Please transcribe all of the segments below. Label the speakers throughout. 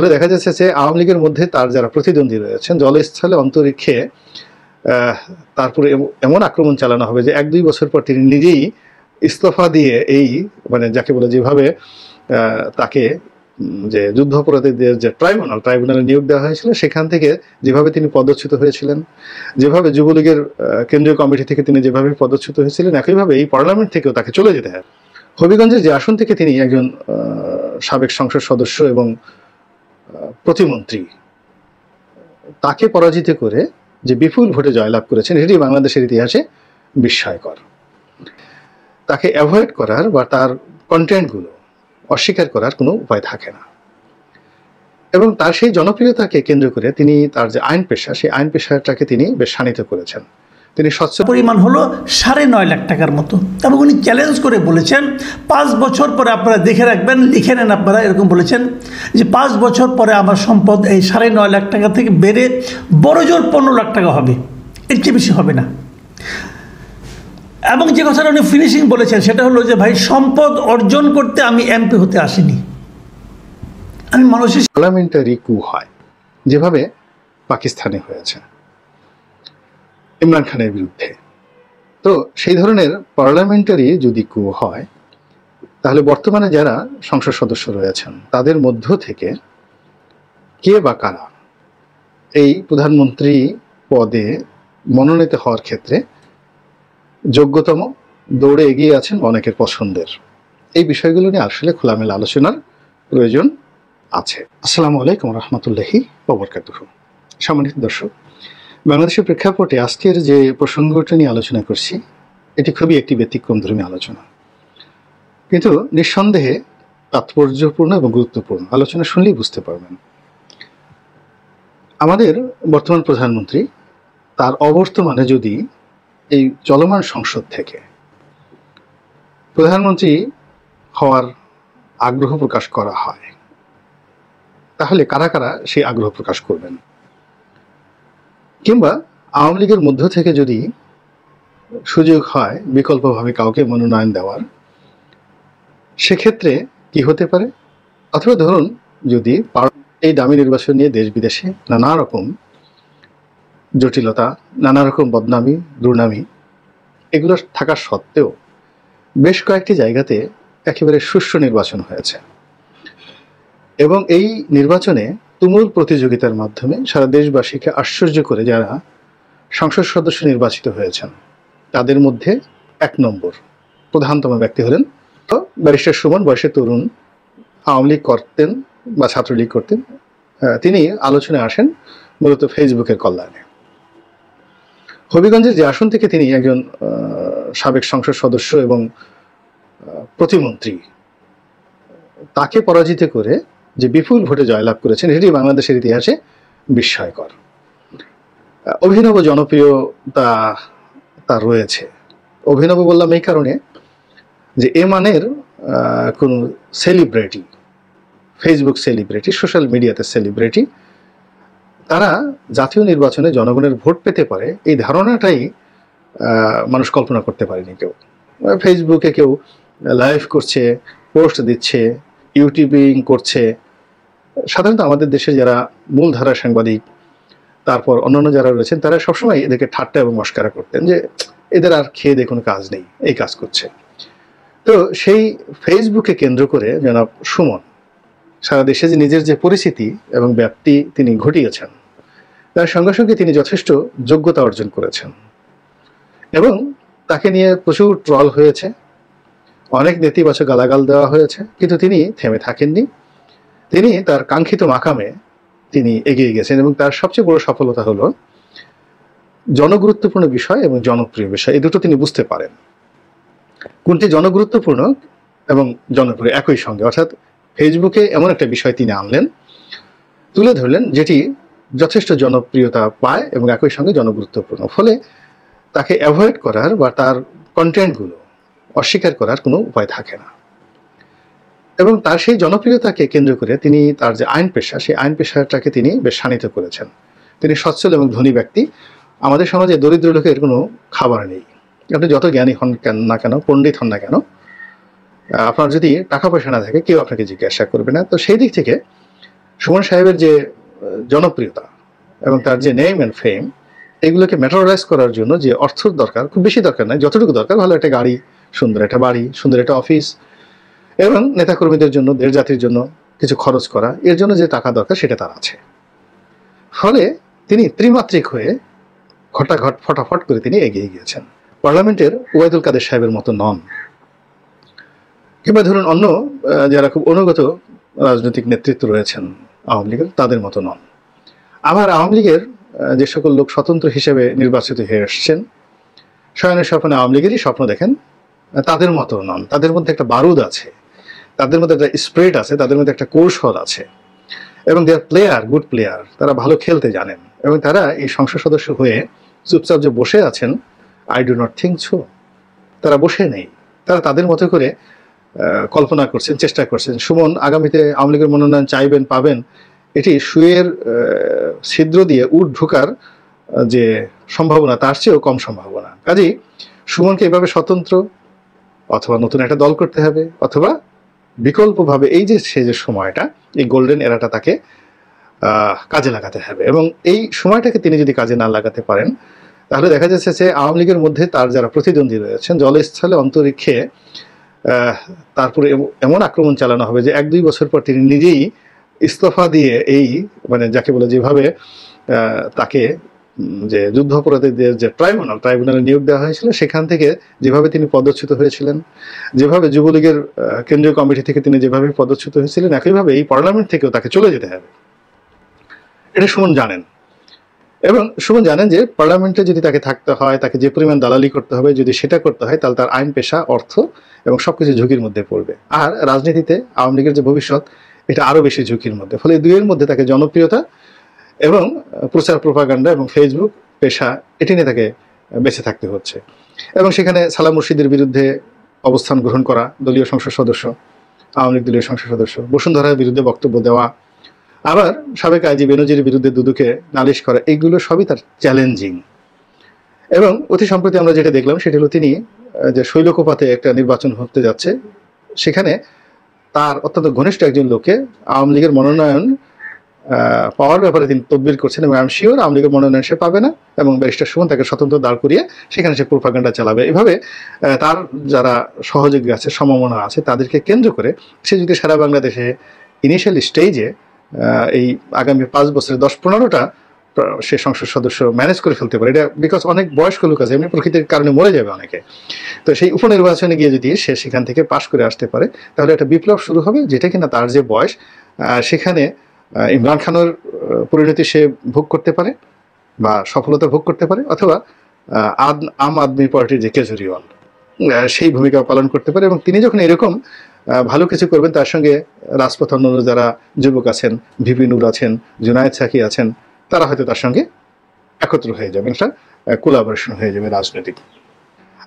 Speaker 1: তাহলে দেখা যাচ্ছে যে আওয়ামী লীগের মধ্যে তার যারা প্রতিদ্বন্দ্বী রয়েছেন, জলস্থলে অন্তরিক্ষে তারপরে এমন আক্রমণ চালানো হবে যে এক দুই বছর পর তিনি নিজেই ইস্তফা দিয়ে এই মানে যাকে বলে যেভাবে তাকে যে যুদ্ধাপরাধীদের যে ট্রাইব্যুনাল, ট্রাইব্যুনালে নিয়োগ দেওয়া হয়েছিল, সেখান থেকে যেভাবে তিনি পদচ্যুত হয়েছিলেন, যেভাবে যুবলীগের কেন্দ্রীয় কমিটি থেকে তিনি যেভাবে পদচ্যুত হয়েছিলেন একইভাবে এই পার্লামেন্ট থেকেও তাকে চলে যেতে হয়। হবিগঞ্জের যে আসন থেকে তিনি একজন সাবেক সংসদ সদস্য এবং প্রতিমন্ত্রী, তাকে পরাজিত করে যে বিপুল ভোটে জয়লাভ করেছেন, এটি বাংলাদেশের ইতিহাসে বিস্ময়কর। তাকে অ্যাভয়েড করার বা তার কন্টেন্টগুলো অস্বীকার করার কোনো উপায় থাকে না। এবং তার সেই জনপ্রিয়তাকে কেন্দ্র করে তিনি তার যে আইন পেশা, সেই আইন পেশাটাকে তিনি বেশ শানিত করেছেন। তিনি স্বচ্ছ
Speaker 2: পরিমাণ হলো সাড়ে নয় লাখ টাকার মতো। এবং উনি চ্যালেঞ্জ করে বলেছেন পাঁচ বছর পরে আপনারা দেখে রাখবেন লিখে নেন আপনারা এরকম বলেছেন যে পাঁচ বছর পরে আমার সম্পদ এই সাড়ে নয় লাখ টাকা থেকে বেড়ে বড় জোর পনেরো লাখ টাকা হবে। এর চেয়ে বেশি হবে না। এবং যে কথাটা উনি ফিনিশিং বলেছেন সেটা হলো যে ভাই সম্পদ অর্জন করতে আমি এমপি হতে আসিনি। আমি মানুষের
Speaker 1: পার্লামেন্টারি কু হয় যেভাবে পাকিস্তানে হয়েছে। ইমরান খানের বিরুদ্ধে। তো সেই ধরনের পার্লামেন্টারি যদি কু হয়, তাহলে বর্তমানে যারা সংসদ সদস্য রয়েছেন, তাদের মধ্য থেকে কে বা কারা এই প্রধানমন্ত্রী পদে মনোনীত হওয়ার ক্ষেত্রে যোগ্যতম? দৌড়ে এগিয়ে আছেন অনেকের পছন্দের। এই বিষয়গুলো নিয়ে আসলে খোলামেলা আলোচনার প্রয়োজন আছে। আসসালামু আলাইকুম রহমতুল্লাহি ওবরকাতুহ সম্মানিত দর্শক বাংলাদেশের প্রেক্ষাপটে আজকের যে প্রসঙ্গটা নিয়ে আলোচনা করছি, এটি খুবই একটি ব্যতিক্রমধর্মী আলোচনা। কিন্তু নিঃসন্দেহে তাৎপর্যপূর্ণ এবং গুরুত্বপূর্ণ। আলোচনা শুনলেই বুঝতে পারবেন। আমাদের বর্তমান প্রধানমন্ত্রী তার অবর্তমানে যদি এই চলমান সংসদ থেকে প্রধানমন্ত্রী হওয়ার আগ্রহ প্রকাশ করা হয়, তাহলে কারা কারা সেই আগ্রহ প্রকাশ করবেন? কিংবা আওয়ামী লীগের মধ্য থেকে যদি সুযোগ হয় বিকল্পভাবে কাউকে মনোনয়ন দেওয়ার, সেক্ষেত্রে কি হতে পারে? অথবা ধরুন, যদি এই দামি নির্বাচন নিয়ে দেশ বিদেশে নানা রকম জটিলতা, নানা রকম বদনামি, দুর্নামি, এগুলো থাকা সত্ত্বেও বেশ কয়েকটি জায়গাতে একেবারে সুষ্ঠু নির্বাচন হয়েছে। এবং এই নির্বাচনে তুমুল প্রতিযোগিতার মাধ্যমে সারা দেশবাসীকে আশ্চর্য করে যারা সংসদ সদস্য নির্বাচিত হয়েছেন। তাদের মধ্যে এক নম্বর প্রধানতম ব্যক্তি হলেন তো ব্যারিস্টার সুমন, বয়সে তরুণ, আওয়ামী লীগ করতেন বা ছাত্রলীগ করতেন। তিনি আলোচনায় আসেন মূলত ফেসবুকের কল্যাণে। হবিগঞ্জের যে আসন থেকে তিনি একজন সাবেক সংসদ সদস্য এবং প্রতিমন্ত্রী, তাকে পরাজিত করে যে বিপুল ভোটে জয়লাভ করেছেন, এটি বাংলাদেশের ইতিহাসে বিস্ময়কর। অভিনব জনপ্রিয়তা তার রয়েছে। অভিনব বললাম এই কারণে যে এ মানের কোনো সেলিব্রিটি ফেসবুক সেলিব্রিটি, সোশ্যাল মিডিয়াতে সেলিব্রিটি, তারা জাতীয় নির্বাচনে জনগণের ভোট পেতে পারে, এই ধারণাটাই মানুষ কল্পনা করতে পারেনি কেউ। ফেসবুকে কেউ লাইভ করছে পোস্ট দিচ্ছে ইউটিউবিং করছে সাধারণত আমাদের দেশে যারা মূলধারা সাংবাদিক, তারপর অন্যান্য যারা রয়েছেন, তারা সবসময় এদেরকে ঠাট্টা এবং মস্কারা করতেন যে, এদের আর খেয়ে কোনো কাজ নেই, এই কাজ করছে। তো সেই ফেসবুকে কেন্দ্র করে জনাব সুমন, সারা দেশে যে নিজের যে পরিচিতি এবং ব্যাপ্তি তিনি ঘটিয়েছেন, তার সঙ্গে সঙ্গে তিনি যথেষ্ট যোগ্যতা অর্জন করেছেন। এবং তাকে নিয়ে প্রচুর ট্রল হয়েছে, অনেক নেতিবাচক গালাগাল দেওয়া হয়েছে, কিন্তু তিনি থেমে থাকেননি। তিনি তার কাঙ্ক্ষিত মাকামে তিনি এগিয়ে গেছেন এবং তার সবচেয়ে বড় সফলতা হলো জনগুরুত্বপূর্ণ বিষয় এবং জনপ্রিয় বিষয়। এই দুটো তিনি বুঝতে পারেন। কোনটি জনগুরুত্বপূর্ণ এবং জনপ্রিয়? একই সঙ্গে। অর্থাৎ ফেসবুকে এমন একটা বিষয় তিনি আনলেন, তুলে ধরলেন যেটি যথেষ্ট জনপ্রিয়তা পায় এবং একই সঙ্গে জনগুরুত্বপূর্ণ। ফলে তাকে অ্যাভয়েড করার বা তার কন্টেন্টগুলো অস্বীকার করার কোনো উপায় থাকে না। এবং তার সেই জনপ্রিয়তাকে কেন্দ্র করে তিনি তার যে আইন পেশা, সেই আইন পেশাটাকে তিনি বেশ শানিত করেছেন। তিনি সচ্ছল এবং ধনী ব্যক্তি। আমাদের সমাজে দরিদ্র লোকের কোনো খাবার নেই। আপনি যত জ্ঞানী হন কেন, না কেন, পণ্ডিত হন না কেন আপনার যদি টাকা পয়সা না থাকে, কেউ আপনাকে জিজ্ঞাসা করবে না। তো সেই দিক থেকে সুমন সাহেবের যে জনপ্রিয়তা এবং তার যে নেম অ্যান্ড ফেম এগুলোকে ম্যাটারাইজ করার জন্য যে অর্থ দরকার, খুব বেশি দরকার নয়, যতটুকু দরকার, ভালো একটা গাড়ি, সুন্দর একটা বাড়ি, সুন্দর একটা অফিস এবং নেতাকর্মীদের জন্য, দেশ জাতির জন্য কিছু খরচ করা, এর জন্য যে টাকা দরকার সেটা তার আছে। ফলে তিনি ত্রিমাত্রিক হয়ে ঘটাঘট, ফটাফট করে তিনি এগিয়ে গিয়েছেন। পার্লামেন্টের ওয়াইদুল কাদের সাহেবের মতো নন। কিংবা ধরুন অন্য যারা খুব অনুগত রাজনৈতিক নেতৃত্ব রয়েছেন আওয়ামী লীগের, তাদের মতো নন। আবার আওয়ামী লীগের যে সকল লোক স্বতন্ত্র হিসেবে নির্বাচিত হয়ে এসছেন, শয়নের স্বপ্নে আওয়ামী লীগেরই স্বপ্ন দেখেন তাদের মতো নন। তাদের মধ্যে একটা বারুদ আছে। তাদের মধ্যে একটা স্প্রেড আছে, তাদের মধ্যে একটা কৌশল আছে। এবং দেয়ার প্লেয়ার গুড প্লেয়ার তারা ভালো খেলতে জানেন। এবং তারা এই সংসদ সদস্য হয়ে চুপচাপ যে বসে আছেন I do not think so তারা বসে নেই। তারা তাদের মতো করে কল্পনা করছেন, চেষ্টা করছেন। সুমন, আগামীতে আওয়ামী লীগের মনোনয়ন চাইবেন, পাবেন। এটি সুয়ের ছিদ্র দিয়ে উট ঢোকার যে সম্ভাবনা, তার চেয়েও কম সম্ভাবনা। কাজেই সুমনকে এভাবে স্বতন্ত্র, অথবা নতুন একটা দল করতে হবে, অথবা বিকল্পভাবে এই যে সে যে সময়টা, এই গোল্ডেন এরাটা তাকে কাজে লাগাতে হবে। এবং এই সময়টাকে তিনি যদি কাজে না লাগাতে পারেন, তাহলে দেখা যাচ্ছে যে আওয়ামী লীগের মধ্যে তার যারা প্রতিদ্বন্দ্বী রয়েছেন জলস্থলে অন্তরিক্ষে তারপরে এমন আক্রমণ চালানো হবে যে এক দুই বছর পর তিনি নিজেই ইস্তফা দিয়ে এই মানে যাকে বলে যেভাবে তাকে যে যুদ্ধ অপরাধীদের যে ট্রাইব্যুনাল, ট্রাইব্যুনালে নিয়োগ দেওয়া হয়েছিল, সেখান থেকে যেভাবে তিনি পদচ্যুত হয়েছিলেন, যেভাবে যুবলীগের কেন্দ্রীয় কমিটি থেকে তিনি যেভাবে পদচ্যুত হয়েছিলেন, একইভাবে এই পার্লামেন্ট থেকেও তাকে চলে যেতে হবে। এটা সুমন জানেন। এবং সুমন জানেন যে পার্লামেন্টে যদি তাকে থাকতে হয়, তাকে যে পরিমাণ দালালি করতে হবে, যদি সেটা করতে হয়, তাহলে তার আইন, পেশা, অর্থ এবং সবকিছু ঝুঁকির মধ্যে পড়বে। আর রাজনীতিতে আওয়ামী লীগের যে ভবিষ্যৎ, এটা আরও বেশি ঝুঁকির মধ্যে। ফলে দুইয়ের মধ্যে তাকে জনপ্রিয়তা এবং প্রচার প্রপাগান্ডা এবং ফেসবুক পেশা এটি নিয়ে তাকে বেঁচে থাকতে হচ্ছে। এবং সেখানে সালাম মুর্শিদের বিরুদ্ধে অবস্থান গ্রহণ করা দলীয় সংসদ সদস্য, আওয়ামী লীগ দলীয় সংসদ সদস্য, বসুন্ধরার বিরুদ্ধে বক্তব্য দেওয়া, আবার সাবেক আইজি বেনজির বিরুদ্ধে দুদুকে নালিশ করা, এইগুলো সবই তার চ্যালেঞ্জিং। এবং অতি সম্প্রতি আমরা যেটা দেখলাম সেটা হলো তিনি যে শৈলকুপাতে একটা নির্বাচন হতে যাচ্ছে, সেখানে তার অত্যন্ত ঘনিষ্ঠ একজন লোককে আওয়ামী লীগের মনোনয়ন পাওয়ার ব্যাপারে তিনি তদবির করছেন এবং আমি শিওর আওয়ামী লীগের মনোনয়ন সে পাবে না এবং ব্যারিস্টার সুমন তাকে স্বতন্ত্র দাঁড় করিয়ে সেখানে সে প্রোপাগান্ডা চালাবে। এভাবে তার যারা সহযোগী আছে, সমমনা আছে, তাদেরকে কেন্দ্র করে সে যদি সারা বাংলাদেশে ইনিশিয়াল স্টেজে এই আগামী পাঁচ বছরে দশ পনেরোটা সে সংসদ সদস্য ম্যানেজ করে ফেলতে পারে। এটা বিকজ অনেক বয়স্ক লোক আছে, এমনি প্রকৃতির কারণে মরে যাবে অনেকে। তো সেই উপনির্বাচনে গিয়ে যদি সে সেখান থেকে পাশ করে আসতে পারে, তাহলে একটা বিপ্লব শুরু হবে, যেটা কিনা তার যে বয়স সেখানে ইমরান খানের পরিণতি সে ভোগ করতে পারে বা সফলতা ভোগ করতে পারে, অথবা আম আদমি পার্টির যে কেজরিওয়াল সেই ভূমিকা পালন করতে পারে এবং তিনি যখন এরকম ভালো কিছু করবেন, তার সঙ্গে রাজপথ অন্য যারা যুবক আছেন, ভিপি নূর আছেন, জুনায়েদ সাকি আছেন, তারা হয়তো তার সঙ্গে একত্র হয়ে যাবে, একটা কোলাবোরেশন হয়ে যাবে রাজনৈতিক।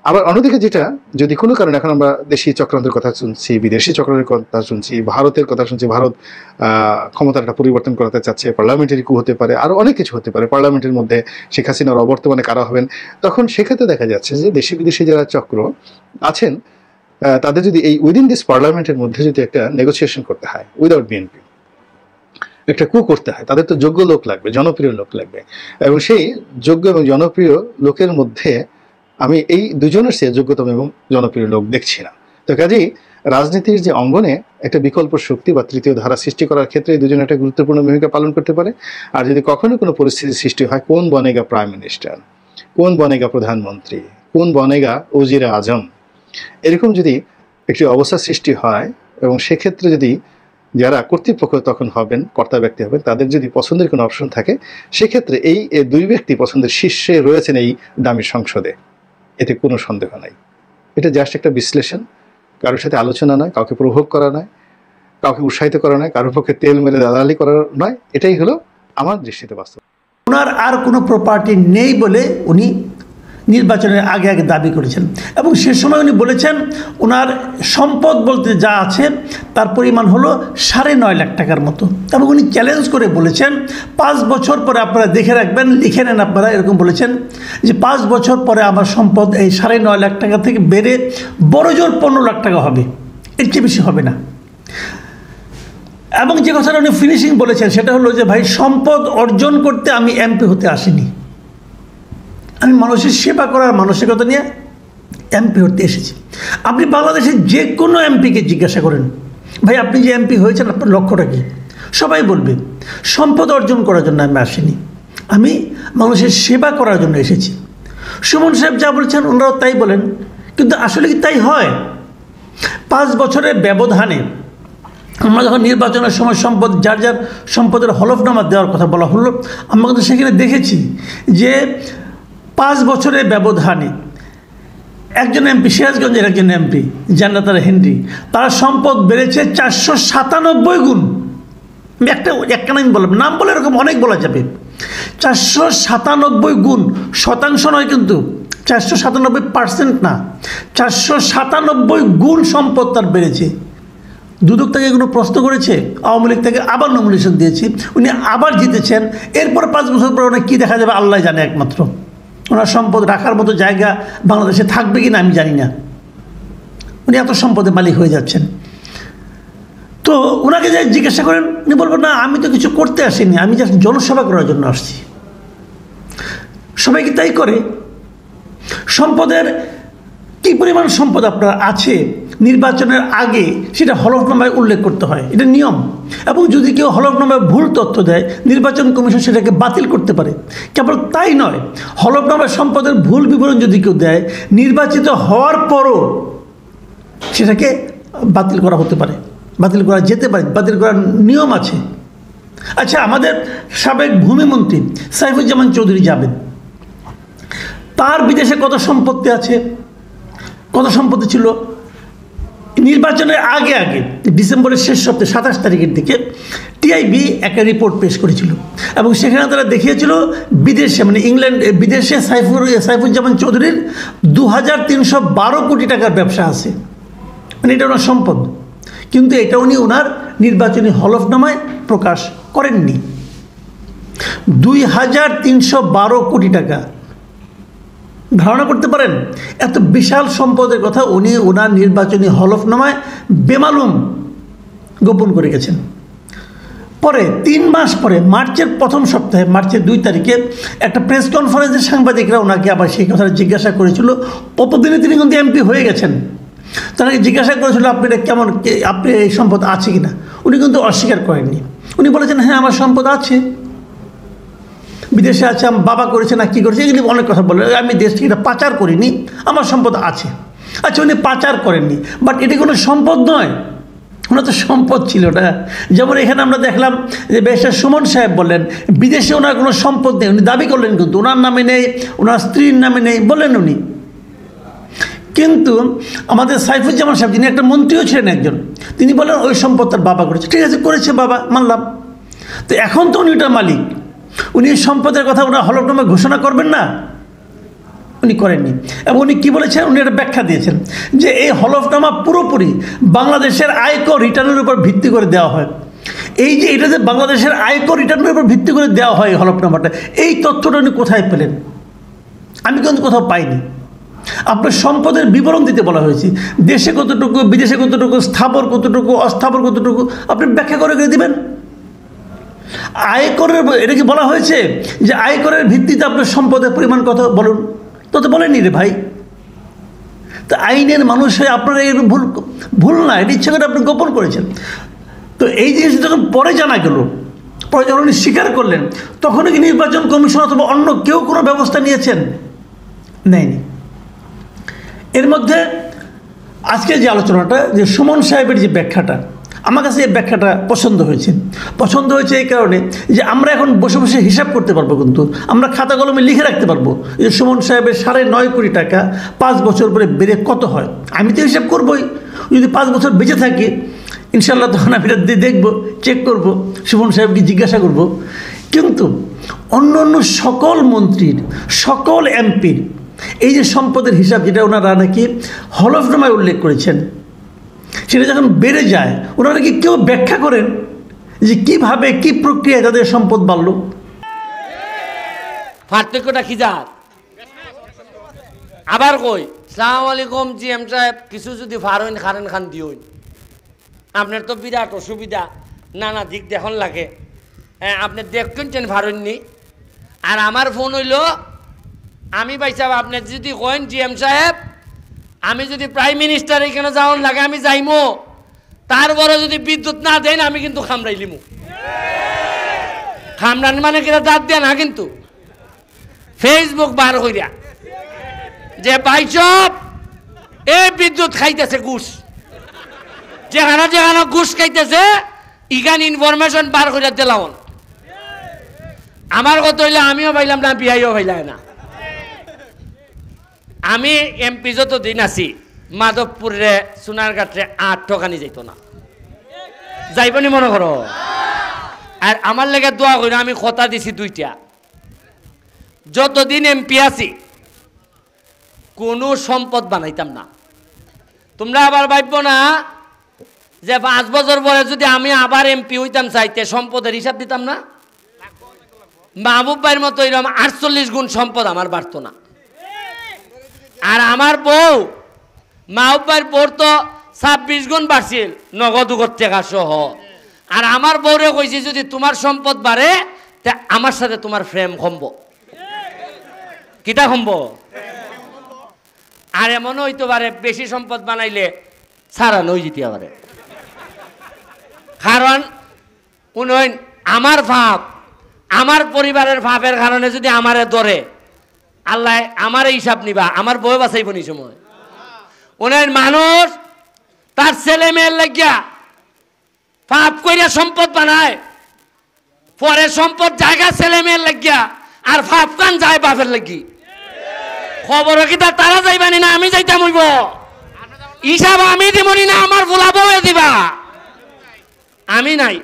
Speaker 1: আবার অন্যদিকে যেটা, যদি কোনো কারণে এখন আমরা দেশি চক্রান্তের কথা শুনছি, বিদেশি চক্রান্তের কথা শুনছি, ভারতের কথা শুনছি, ভারত ক্ষমতাটা পরিবর্তন করাতে চাচ্ছে পার্লামেন্টারি কু হতে পারে আরও অনেক কিছু হতে পারে পার্লামেন্টের মধ্যে শেখ হাসিনার অবর্তমানে কারা হবেন, তখন সেক্ষেত্রে দেখা যাচ্ছে যে দেশি বিদেশি যারা চক্র আছেন তাদের যদি এই উইদিন দিস পার্লামেন্টের মধ্যে যদি একটা নেগোসিয়েশন করতে হয় উইদাউট বিএনপি একটা কু করতে হয়, তাদের তো যোগ্য লোক লাগবে, জনপ্রিয় লোক লাগবে, এবং সেই যোগ্য এবং জনপ্রিয় লোকের মধ্যে আমি এই দুজনের চেয়ে যোগ্যতম এবং জনপ্রিয় লোক দেখছি না। তো কাজেই রাজনীতির যে অঙ্গনে একটা বিকল্প শক্তি বা তৃতীয় ধারা সৃষ্টি করার ক্ষেত্রে দুজন একটা গুরুত্বপূর্ণ ভূমিকা পালন করতে পারে। আর যদি কখনো কোনো পরিস্থিতি সৃষ্টি হয়, কোন বনেগা প্রাইম মিনিস্টার? কোন বনেগা প্রধানমন্ত্রী? কোন বনেগা উজিরে আজম? এরকম যদি একটি অবস্থা সৃষ্টি হয় এবং সেক্ষেত্রে যদি যারা কর্তৃপক্ষ তখন হবেন, কর্তা ব্যক্তি হবেন, তাদের যদি পছন্দের কোনো অপশন থাকে, সেক্ষেত্রে এই দুই ব্যক্তি পছন্দের শীর্ষে রয়েছেন এই দামি সংসদে। এতে কোনো সন্দেহ নাই। এটা জাস্ট একটা বিশ্লেষণ। কারোর সাথে আলোচনা নয়, কাউকে প্রভোগ করা নয়, কাউকে উৎসাহিত করা নয়, কারোর পক্ষে তেল মেলে দালালি করা নয়। এটাই হলো আমার দৃষ্টিতে বাস্তব।
Speaker 2: ওনার আর কোনো প্রপার্টি নেই বলে উনি নির্বাচনের আগে আগে দাবি করেছেন। এবং সে সময় উনি বলেছেন, ওনার সম্পদ বলতে যা আছে, তার পরিমাণ হলো সাড়ে নয় লাখ টাকার মতো। এবং উনি চ্যালেঞ্জ করে বলেছেন, পাঁচ বছর পরে আপনারা দেখে রাখবেন, লিখে নেন আপনারা। এরকম বলেছেন যে, পাঁচ বছর পরে আমার সম্পদ এই সাড়ে নয় লাখ টাকা থেকে বেড়ে বড় জোর পনেরো লাখ টাকা হবে। এর চেয়ে বেশি হবে না। এবং যে কথাটা উনি ফিনিশিং বলেছেন, সেটা হলো যে, ভাই, সম্পদ অর্জন করতে আমি এমপি হতে আসিনি। আমি মানুষের সেবা করার মানসিকতা নিয়ে এমপি হতে এসেছি। আপনি বাংলাদেশের যে কোনো এমপিকে জিজ্ঞাসা করেন, ভাই, আপনি যে এমপি হয়েছেন, আপনার লক্ষ্যটা কী? সবাই বলবে, সম্পদ অর্জন করার জন্য আমি আসিনি। আমি মানুষের সেবা করার জন্য এসেছি। সুমন সাহেব যা বলছেন, ওনারাও তাই বলেন, কিন্তু আসলে কি তাই হয়? পাঁচ বছরের ব্যবধানে আমরা যখন নির্বাচনের সময় সম্পদ, যার যার সম্পদের হলফনামা দেওয়ার কথা বলা হলো, আমরা কিন্তু সেখানে দেখেছি যে পাঁচ বছরের ব্যবধানে একজন এমপি, সিরাজগঞ্জের একজন এমপি, জান্নাতার হেনরি তার সম্পদ বেড়েছে চারশো সাতানব্বই গুণ। একটা একটা নাম বললাম, নাম বলে এরকম অনেক বলা যাবে। চারশো সাতানব্বই গুণ শতাংশ নয় কিন্তু, চারশো সাতানব্বই পার্সেন্ট না, চারশো সাতানব্বই গুণ সম্পদ তার বেড়েছে। দুদক থেকে এগুলো প্রশ্ন করেছে? আওয়ামী লীগ থেকে আবার নমিনেশন দিয়েছি। উনি আবার জিতেছেন। এরপর পাঁচ বছর পর ওনার কী দেখা যাবে? আল্লাহ জানে একমাত্র। ওনার সম্পদ রাখার মতো জায়গা বাংলাদেশে থাকবে কি না আমি জানি না। উনি এত সম্পদের মালিক হয়ে যাচ্ছেন। তো ওনাকে যে জিজ্ঞাসা করেন, উনি বলবেন, না, আমি তো কিছু করতে আসিনি, আমি জাস্ট জনসেবা করার জন্য আসছি। সবাইকে তাই করে। সম্পদের, কি পরিমাণ সম্পদ আপনার আছে? নির্বাচনের আগে সেটা হলফনামায় উল্লেখ করতে হয়। এটা নিয়ম। এবং যদি কেউ হলফনামায় ভুল তথ্য দেয়, নির্বাচন কমিশন সেটাকে বাতিল করতে পারে। কেবল তাই নয় হলফনামায় সম্পদের ভুল বিবরণ যদি কেউ দেয়, নির্বাচিত হওয়ার পরও সেটাকে বাতিল করা হতে পারে। বাতিল করা যেতে পারে, বাতিল করার নিয়ম আছে। আচ্ছা আমাদের সাবেক ভূমিমন্ত্রী সাইফুজ্জামান চৌধুরী যাবেন। তার বিদেশে কত সম্পত্তি আছে? কত সম্পত্তি ছিল? নির্বাচনের আগে আগে, ডিসেম্বরের শেষ সপ্তাহে, সাতাশ তারিখের দিকে টিআইবি একটা রিপোর্ট পেশ করেছিল। এবং সেখানে তারা দেখিয়েছিল, বিদেশে মানে ইংল্যান্ড বিদেশে সাইফুর সাইফুজ্জামান চৌধুরীর দু হাজার তিনশো বারো কোটি টাকার ব্যবসা আছে। মানে এটা ওনার সম্পদ। কিন্তু এটা উনি ওনার নির্বাচনী হলফনামায় প্রকাশ করেননি। দুই হাজার তিনশো বারো কোটি টাকা ধারণা করতে পারেন, এত বিশাল সম্পদের কথা উনি ওনার নির্বাচনী হলফনামায় বেমালুম গোপন করে গেছেন। পরে তিন মাস পরে, মার্চের প্রথম সপ্তাহে, মার্চের দুই তারিখে একটা প্রেস কনফারেন্সে সাংবাদিকরা ওনাকে আবার সেই কথাটা জিজ্ঞাসা করেছিল। ততদিনে তিনি কিন্তু এমপি হয়ে গেছেন। তাকে জিজ্ঞাসা করেছিল, আপনি এটা কেমন আপনি এই সম্পদ আছে কি না উনি কিন্তু অস্বীকার করেননি। উনি বলেছেন হ্যাঁ আমার সম্পদ আছে। বিদেশে আছে, আমার বাবা করেছে না, কী করেছে, এগুলি অনেক কথা বলে। আমি দেশ থেকে এটা পাচার করিনি, আমার সম্পদ আছে। আচ্ছা উনি পাচার করেননি বাট এটি কোনো সম্পদ নয়। ওনার তো সম্পদ ছিল ওটা যেমন এখানে আমরা দেখলাম যে বেশার সুমন সাহেব বললেন, বিদেশে ওনার কোনো সম্পদ নেই। উনি দাবি করলেন কিন্তু ওনার নামে নেই, ওনার স্ত্রীর নামে নেই, বললেন উনি। কিন্তু আমাদের সাইফুজ্জামান সাহেব, যিনি একটা মন্ত্রীও ছিলেন একজন, তিনি বলেন ওই সম্পদ তার বাবা করেছে। ঠিক আছে, করেছে বাবা, মানলাম। তো এখন তো উনি ওটার মালিক। উনি সম্পদের কথা ওনার হলফনামা ঘোষণা করবেন না? উনি করেননি। এবং উনি কী বলেছেন? উনি একটা ব্যাখ্যা দিয়েছেন যে এই হলফনামা পুরোপুরি বাংলাদেশের আয়কর রিটার্নের উপর ভিত্তি করে দেওয়া হয়। এই যে এটা যে বাংলাদেশের আয়কর রিটার্নের উপর ভিত্তি করে দেওয়া হয় হলফনামাটা, এই তথ্যটা উনি কোথায় পেলেন? আমি কিন্তু কোথাও পাইনি। আপনার সম্পদের বিবরণ দিতে বলা হয়েছে। দেশে কতটুকু, বিদেশে কতটুকু, স্থাবর কতটুকু, অস্থাবর কতটুকু, আপনি ব্যাখ্যা করে করে দেবেন? আয়করের এটা কি বলা হয়েছে? যে আয়করের ভিত্তিতে আপনার সম্পদের পরিমাণ কত? বলুন। তো তো বলেনি রে ভাই। তো আইনের মানুষ আপনারা এর ভুল ভুল না, এটা ইচ্ছা করে আপনি গোপন করেছেন। তো এই জিনিস যখন পরে জানা গেল, পরে যখন উনি স্বীকার করলেন তখনই কি নির্বাচন কমিশন অথবা অন্য কেউ কোনো ব্যবস্থা নিয়েছেন? নেয়নি। এর মধ্যে আজকে যে আলোচনাটা, যে সুমন সাহেবের যে ব্যাখ্যাটা আমার কাছে এই ব্যাখ্যাটা পছন্দ হয়েছে। পছন্দ হয়েছে এই কারণে যে আমরা এখন বসে বসে হিসাব করতে পারব কিন্তু, আমরা খাতা কলমে লিখে রাখতে পারব যে সুমন সাহেবের সাড়ে নয় কোটি টাকা পাঁচ বছর পরে বেড়ে কত হয়। আমি তো হিসাব করবোই। যদি পাঁচ বছর বেঁচে থাকি ইনশাল্লাহ তখন আমি এটা দেখব চেক করব, সুমন সাহেবকে জিজ্ঞাসা করব। কিন্তু অন্য অন্য সকল মন্ত্রীর, সকল এমপির, এই যে সম্পদের হিসাব যেটা ওনারা নাকি হলফনামায় উল্লেখ করেছেন সেটা যখন বেড়ে যায়, ওনারা কি কেউ ব্যাখ্যা করেন যে কীভাবে, কি প্রক্রিয়ায় তাদের সম্পদ বাড়ল?
Speaker 3: পার্থক্যটা কি যার আবার কই, সালাম আলাইকুম জি এম সাহেব, কিছু যদি ফারইন খারেন খান দিওইন আপনার তো বিরাট অসুবিধা না না দিক দেখুন লাগে। হ্যাঁ আপনি দেখছেন নি? আর আমার ফোন হইল, আমি পাইছাব আপনি যদি কইন জি এম সাহেব আমি যদি প্রাইম মিনিস্টার এখানে যাওয়ার লাগে, আমি যাইমো। তারপরে যদি বিদ্যুৎ না দেন, আমি কিন্তু খামড়াই লিমু। খামড়ান মানে কিনা দাঁত দেয় না কিন্তু। ফেসবুক বার হইয়া যে বাইচপ এ বিদ্যুৎ খাইতেছে ঘুষ। যেখানে যেখানে ঘুষ খাইতেছে, ইগান ইনফরমেশন বার করে দিলাম আমার কথা হইলে আমিও পাইলাম না, বিহাইও পাইলাম না। আমি এমপি যত দিন আছি মাধবপুরে সোনারঘাটে আট টকানি যাইতো না। যাইবনি মনে করো? আর আমার লেগে দোয়া করি আমি কথা দিছি দুইটা। যতদিন এমপি আছি, কোনো সম্পদ বানাইতাম না। তোমরা আবার ভাববো না যে পাঁচ বছর পরে যদি আমি আবার এমপি হইতাম চাইতে, সম্পদের হিসাব দিতাম না? মাহবুব ভাইয়ের মতো এরকম আটচল্লিশ গুণ সম্পদ আমার বাড়তো না। আর আমার বউ মাহবুব ভাইয়ের বউর তো ছাব্বিশ গুণ বাড়ছিল, নগদ উগদ টাকা সহ। আর আমার বউরে কইছি, যদি তোমার সম্পদ বাড়ে, তা আমার সাথে তোমার ফ্রেম কমব। কিতা কমব? আর এমনও হইতে পারে, বেশি সম্পদ বানাইলে সারা নই যেতে পারে। কারণ উন্নয়ন আমার ভাব, আমার পরিবারের ভাবের কারণে যদি আমারে ধরে আল্লাহ আমার হিসাব নিবা, আমার বউ বাঁচাইব নি সময়। উন্নয়ন মানুষ, তার ছেলে মেয়ের লাগিয়া পাপ কইরা সম্পদ বানায়, পরে সম্পদ জায়গা ছেলে মেয়ের লাগিয়া, আর পাপ কান যায় বাপের লাগি। খবর কি তারা যাইবানি না আমি যাইতাম হইব। হিসাব আমি দিবনি না আমার ভোলা বউয়ে দিবা। আমি নাই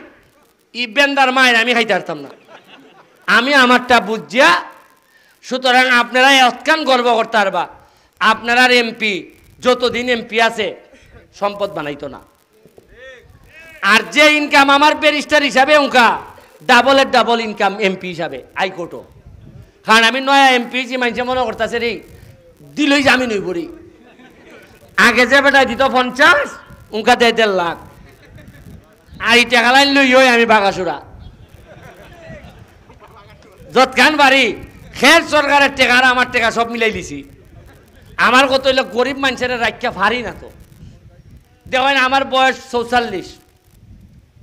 Speaker 3: ইবেন্দার মায়ের, আমি খাইতে পারতাম না। আমি আমারটা বুঝিয়া সুতরাং আপনারা এতখান গর্ব করতে পারবা। আপনার এমপি যতদিন এমপি আছে, সম্পদ বানাইতো না। আর যে ইনকাম আমার ব্যারিস্টার হিসাবে উনকা ডাবলের ডাবল ইনকাম এমপি হিসাবে হাইকোর্টও কারণ আমি নয়া এমপি যে মানুষে মনে করতেছে রে, দিলই জামিন হইব রে। আগে যে বেটা দিত পঞ্চাশ উনকা দেয় দেড় লাখ। আর এই টাকা লাইন লই আমি বাগাসুরা যৎখান বাড়ি খের সরকারের টেকা আর আমার টেকা সব মিলাই দিছি। আমার কত হইলে, গরিব মানুষের রাখিয়া ফারি না তো। দেখেন আমার বয়স চৌচল্লিশ।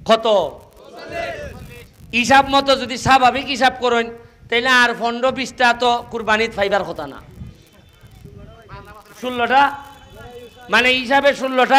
Speaker 3: কত? হিসাব মতো যদি স্বাভাবিক হিসাব করেন, তাইলে আর পনেরো বিশটা তো কুরবানিত ফাইবার কথা না। ষোলোটা? মানে হিসাবে ষোলোটা